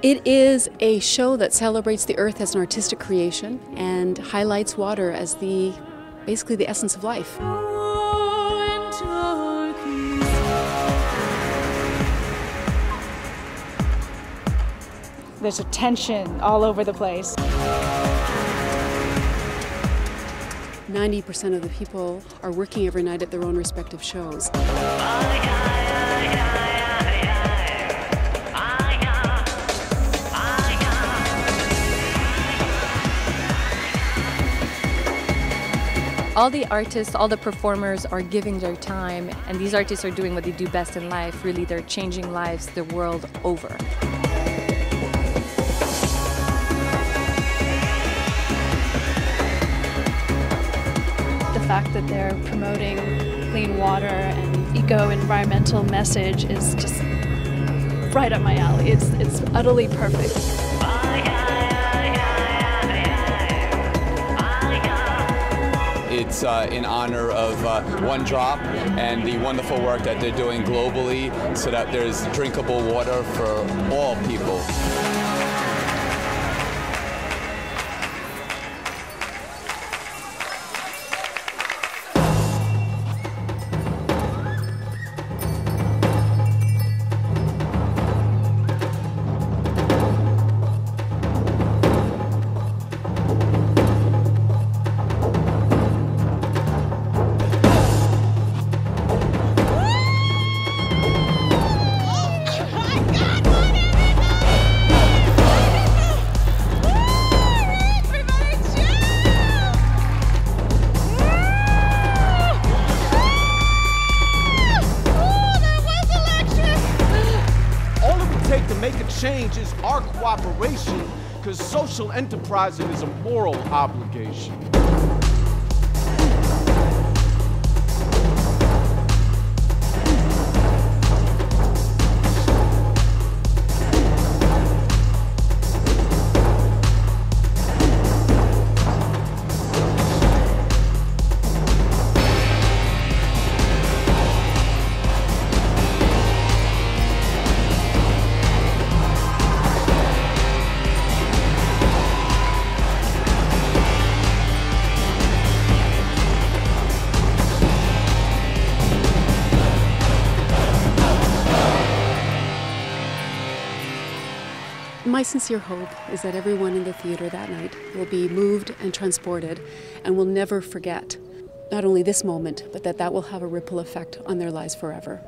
It is a show that celebrates the earth as an artistic creation and highlights water as the basically the essence of life. There's a tension all over the place. 90% of the people are working every night at their own respective shows. All the artists, all the performers are giving their time, and these artists are doing what they do best in life. Really, they're changing lives the world over. The fact that they're promoting clean water and eco-environmental message is just right up my alley. It's, it's utterly perfect. It's uh, in honor of uh, One Drop and the wonderful work that they're doing globally so that there's drinkable water for all people. Change is our cooperation because social enterprising is a moral obligation. My sincere hope is that everyone in the theater that night will be moved and transported and will never forget not only this moment, but that that will have a ripple effect on their lives forever.